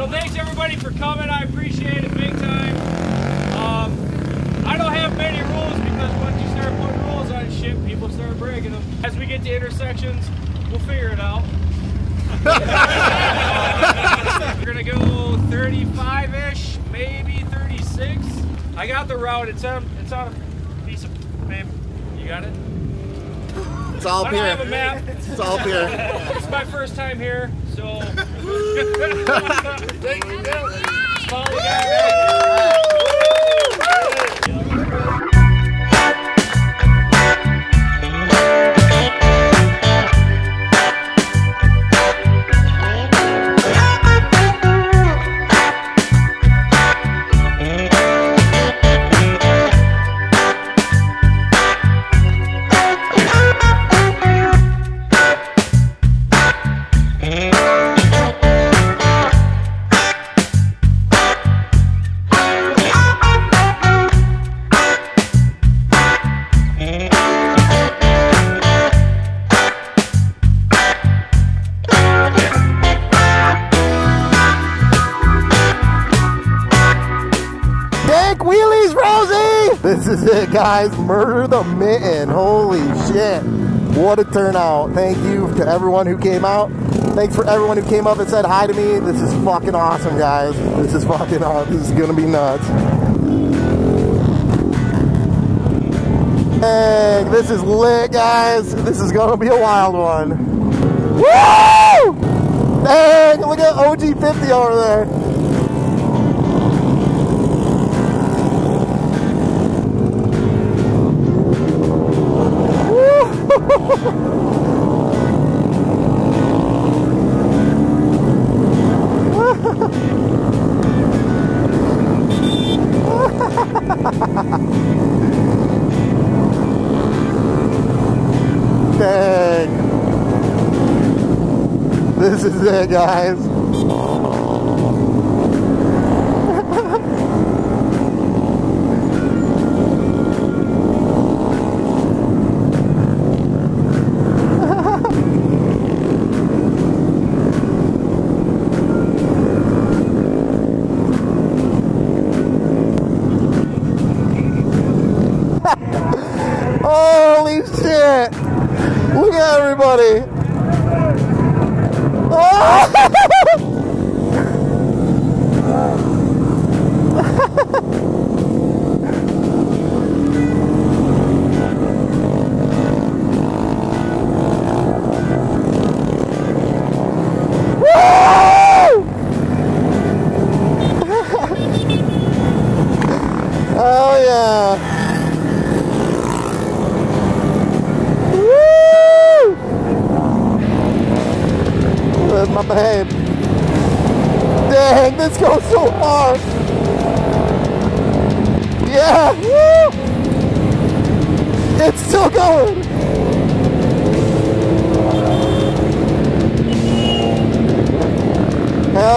So thanks everybody for coming. I appreciate it big time. Um, I don't have many rules because once you start putting rules on shit, people start breaking them. As we get to intersections, we'll figure it out. We're gonna go 35-ish, maybe 36. I got the route. It's on. It's on a piece of paper. You got it. It's all I here. have a map. It's all here. It's my first time here, so. Thank you. Follow guys. Murder the mitten. Holy shit. What a turnout. Thank you to everyone who came out. Thanks for everyone who came up and said hi to me. This is fucking awesome, guys. This is fucking awesome. This is gonna be nuts. Hey, this is lit, guys. This is gonna be a wild one. Woo! Dang, look at OG50 over there. This is it, guys.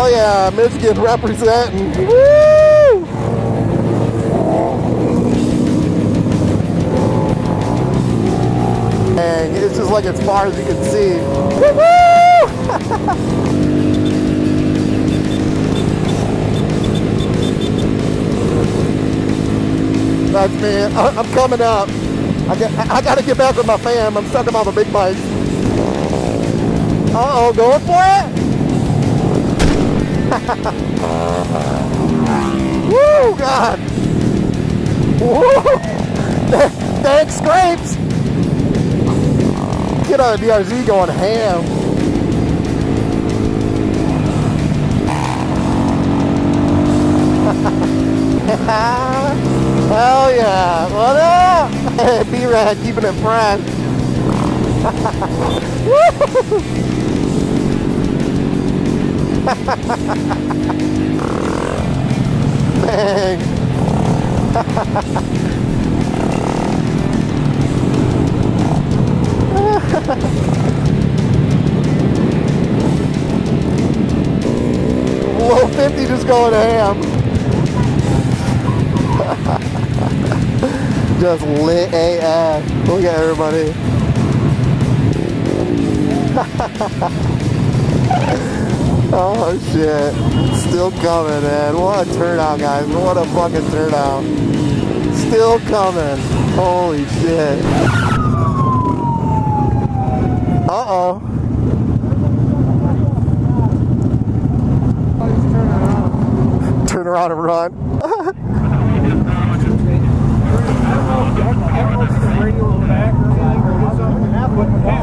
Hell yeah, Michigan representing. Woo! Dang, it's just like as far as you can see. That's me. I, I'm coming up. I, get, I, gotta get back with my fam. I'm stuck on the big bikes. Uh-oh, going for it? Woo, God. Woo! Thanks, scrapes. Get a DRZ going ham. Hell yeah. What up? Hey, B-Rad keeping it fresh. Dang. Low 50 just going ham. just lit AF. Look at everybody. Oh shit. Still coming, man. What a turnout, guys. What a fucking turnout. Still coming. Holy shit. Uh-oh. Turn around and run.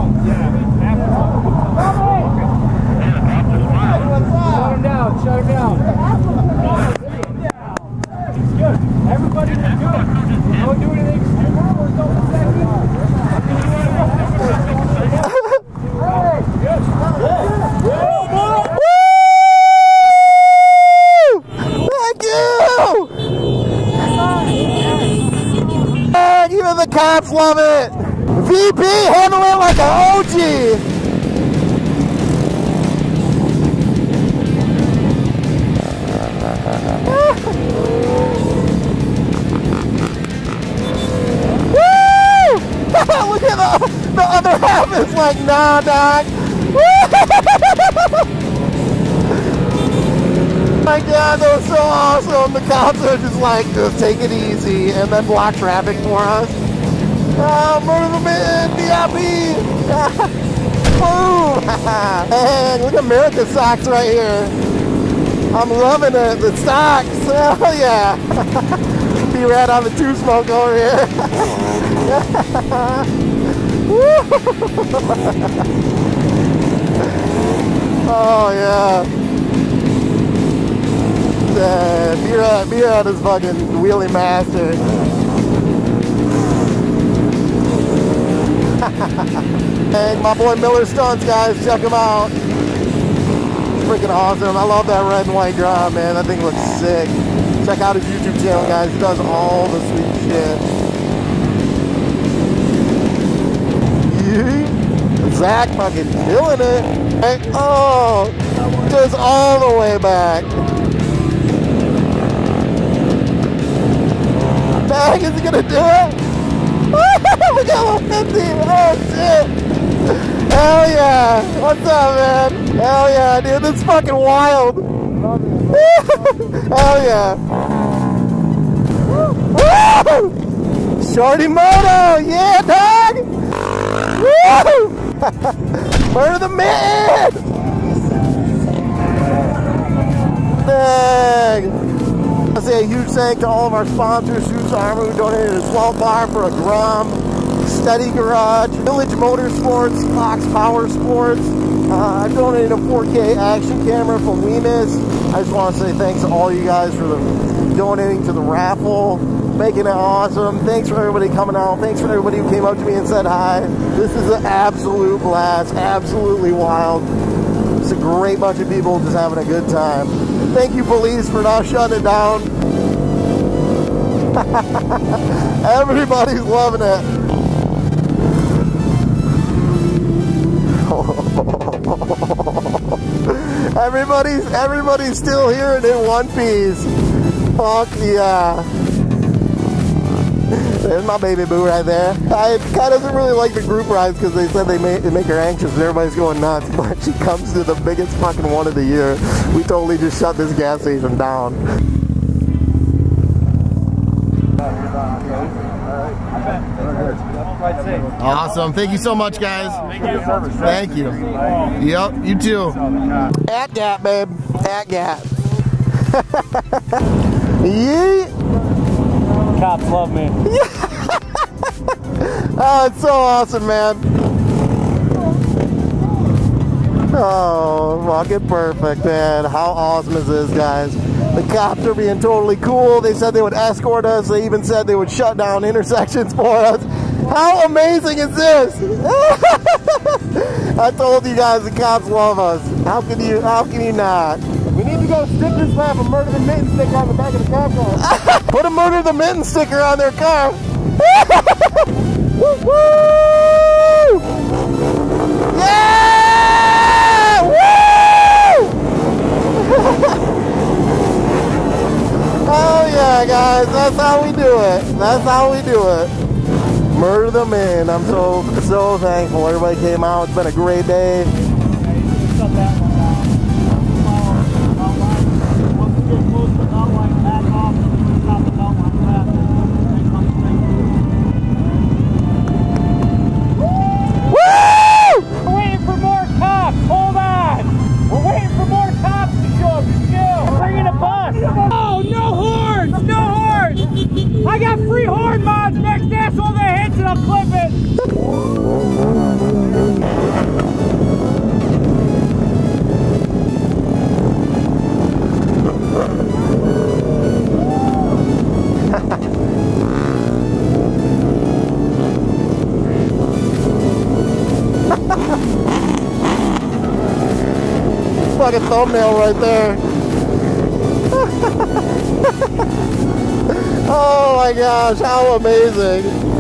Shut him down, is dog. my god, that was so awesome. The cops are just like, just take it easy and then block traffic for us. Oh, murder the man, DIP! Boom! and look at America socks right here. I'm loving it. The socks. Oh yeah. B-Rad on the two smoke over here. oh yeah. Uh, B-Rad, B-Rad is fucking wheelie master. and my boy Miller Stunts, guys, check him out. Freaking awesome. I love that red and white drop, man. That thing looks sick. Check out his YouTube channel, guys. He does all the sweet shit. Zach fucking killing it. Hey, oh, just all the way back. Bag, is he gonna do it? Look at 150. Oh shit. Hell yeah. What's up, man? Hell yeah, dude. This is fucking wild. Hell yeah. Shorty Moto. Yeah, dog. Woo! Murder the men? Dang. I say a huge thank to all of our sponsors, Zeus Armor, who donated a 12 bar for a Grom, Steady Garage, Village Motorsports, Fox Power Sports. Uh, I donated a 4K action camera from Wimius. I just want to say thanks to all you guys for the donating to the raffle, making it awesome. Thanks for everybody coming out. Thanks for everybody who came up to me and said hi. This is an absolute blast, absolutely wild. It's a great bunch of people just having a good time. Thank you, police, for not shutting it down. Everybody's loving it. everybody's everybody's still here and in one piece. Fuck yeah. There's my baby boo right there. I kind of doesn't really like the group rides because they said they make, they make her anxious and everybody's going nuts. But she comes to the biggest fucking one of the year. We totally just shut this gas station down. Awesome. Thank you so much, guys. Thank you. Thank you. Yep, you too. At Gap, babe. At Gap. Yeet. Cops love me. Oh, it's so awesome, man. Oh, fucking perfect, man. How awesome is this, guys? The cops are being totally cool. They said they would escort us. They even said they would shut down intersections for us. How amazing is this? I told you guys the cops love us. How can you how can you not? We need to go sticker slap a murder the mitten sticker on the back of the cop car. Put a murder the mitten sticker on their car. Oh, guys, that's how we do it. That's how we do it. Murder the man. I'm so so thankful everybody came out. It's been a great day. Thumbnail right there. oh my gosh, how amazing.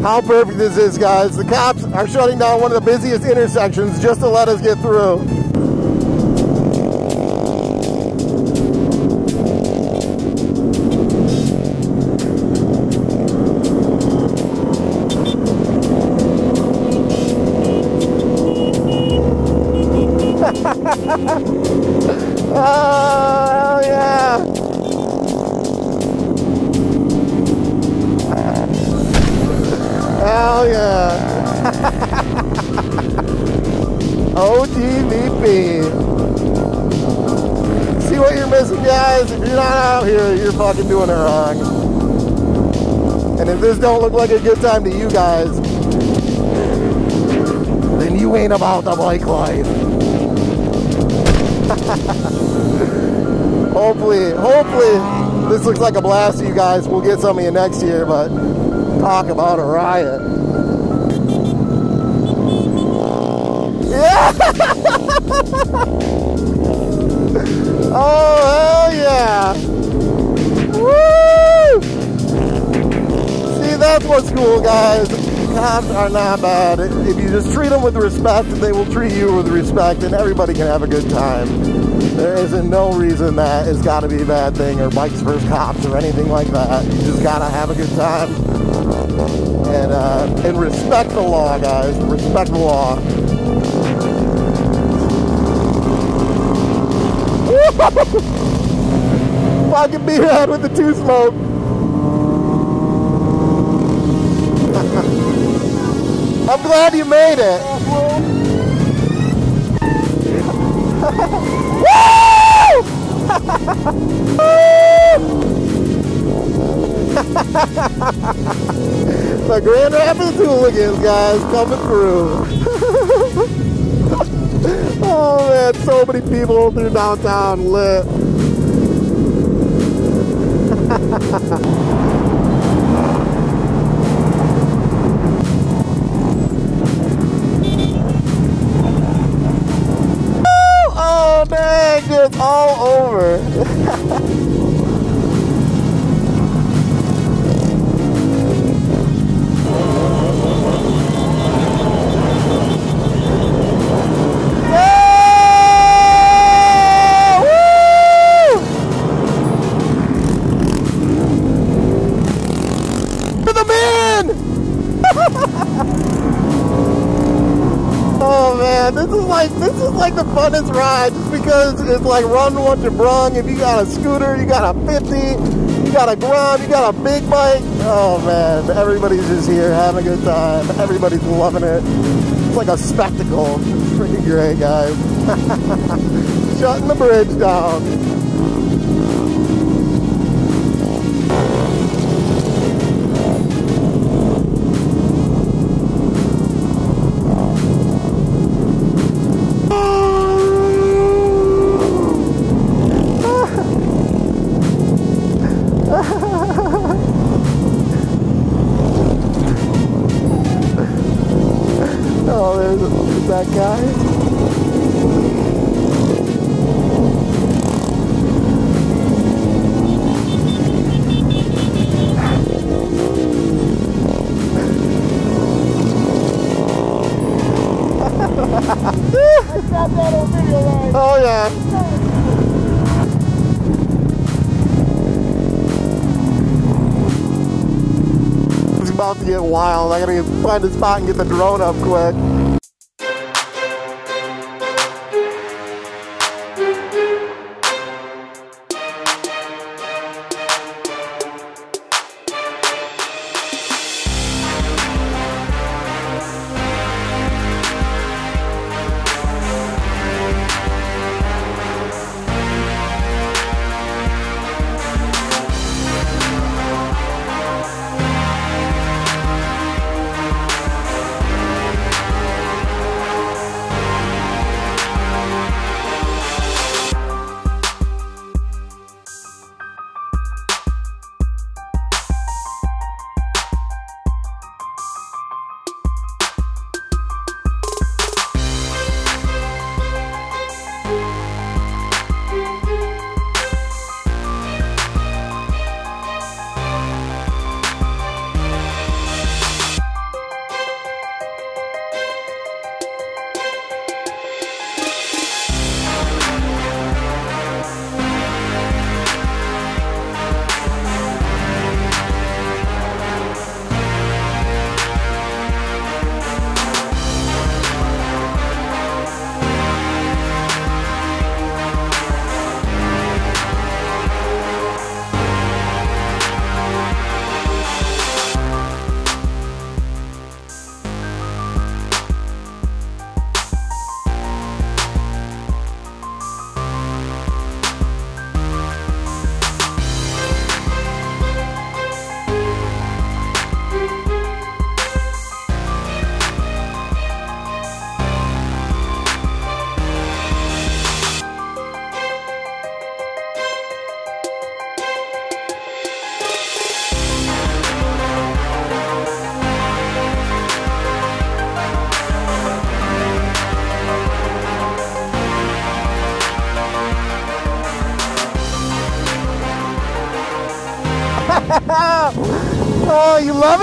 how perfect this is, guys. The cops are shutting down one of the busiest intersections just to let us get through. Fucking doing it wrong. And if this don't look like a good time to you guys, then you ain't about the bike life. hopefully, hopefully, this looks like a blast to you guys. We'll get some of you next year, but talk about a riot. Yeah! oh, hell yeah! Woo! See, that's what's cool, guys. Cops are not bad. If you just treat them with respect, they will treat you with respect, and everybody can have a good time. There isn't no reason that it's got to be a bad thing or bikes versus cops or anything like that. You just got to have a good time and uh, and respect the law, guys. Respect the law. Fucking beerhead with the two smoke. I'm glad you made it. the Grand Rapids hooligans, guys, coming through. oh man, so many people through downtown lit. Funnest ride just because it's like run what you're brung. If you got a scooter, you got a 50, you got a Grom, you got a big bike. Oh man, everybody's just here having a good time. Everybody's loving it. It's like a spectacle. It's pretty great, guys. Shutting the bridge down. Oh, there's that guy. Get wild. I gotta find a spot and get the drone up quick.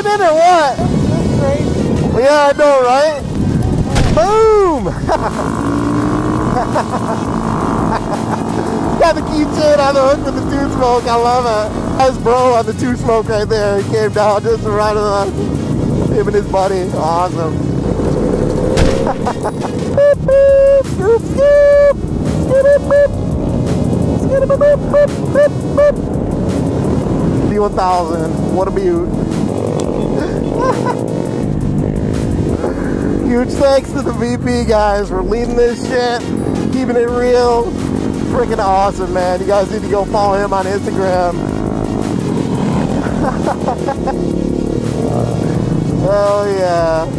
It or what? Yeah, I know, right? Boom! Got the keychain on the hook with the two smoke. I love it. That's bro on the two smoke right there. He came down just right the him and his buddy. Awesome. boop, boop, scoop, scoop. Skip, boop. Skip, boop, boop, boop, boop. D1000. What a beaut. Huge thanks to the VP guys for leading this shit, keeping it real. Freaking awesome, man. You guys need to go follow him on Instagram. Hell yeah.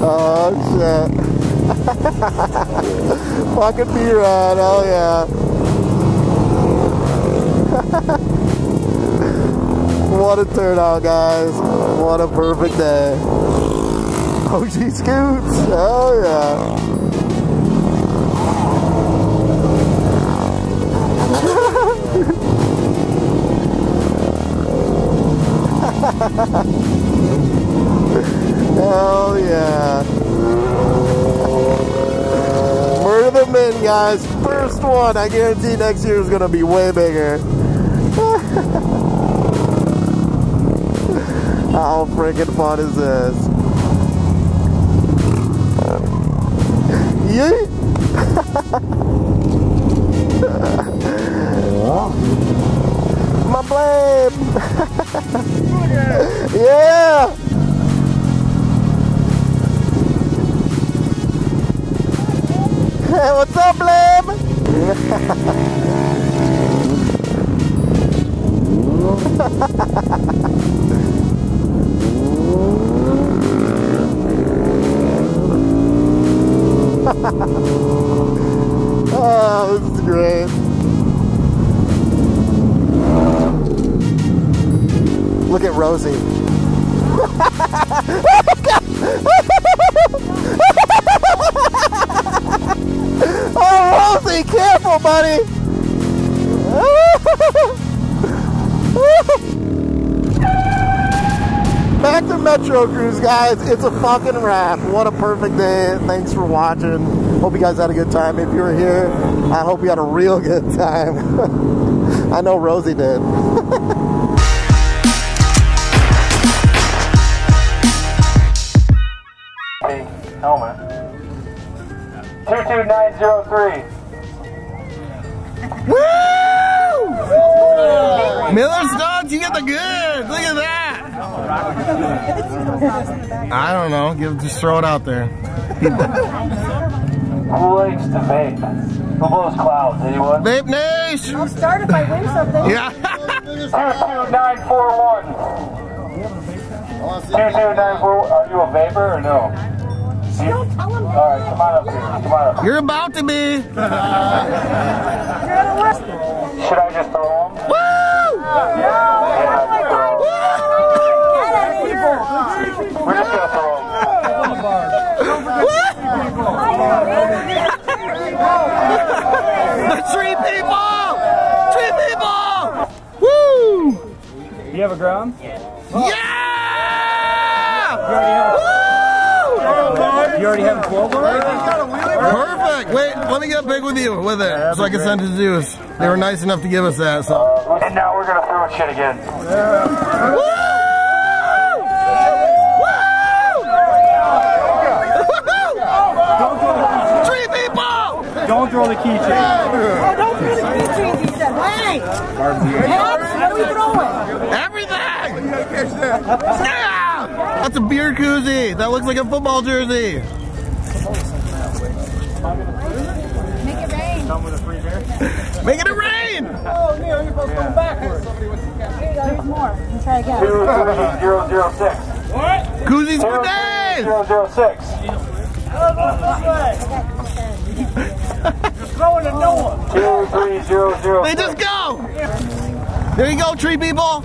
oh shit. Fucking B-Rad, hell yeah. what a turnout, guys. What a perfect day. Oh, OG Scoots, hell yeah. Hell yeah. Murder the men, guys. One. I guarantee next year is going to be way bigger. How freaking fun is this? Yeet! My blame! yeah! Hey, what's up, Blame? oh. Look at Rosie. Rosie, careful, buddy. Back to Metro Cruise, guys. It's a fucking wrap. What a perfect day. Thanks for watching. Hope you guys had a good time. If you were here, I hope you had a real good time. I know Rosie did. helmet. 22903. Woo! Miller Stunts, you get the good. Look at that. I don't know. Give, just throw it out there. Who likes to vape? Who blows clouds? Anyone? Vape Nash. I'll start if I win something. Yeah. 22941. 22941. Are you a vapor or no? Don't tell him. Alright, come on up here. Come on up. You're about to be. You're gonna list. Should I just throw them? Woo! Yeah, just throw 'em. Get out of here. We're just gonna throw The tree people! Tree people! Woo! You have a Grom? Yeah! You already have a 12 Perfect. Wait, let me get big with you with it so I can send it to Zeus. They were nice enough to give us that. So. And now we're gonna throw a shit again. Tree people! Don't throw the keychain. Oh, don't throw the keychains, he said. Hey! Hats? What are we throwing? Everything! Yeah! That's a beer koozie. That looks like a football jersey. Make it rain. Making it rain! Oh, Neil, you're both going backwards. There's more. Let's try again. 23006. Koozies for days! 23006. Throwing a new one. 23006. They just go! There you go, tree people.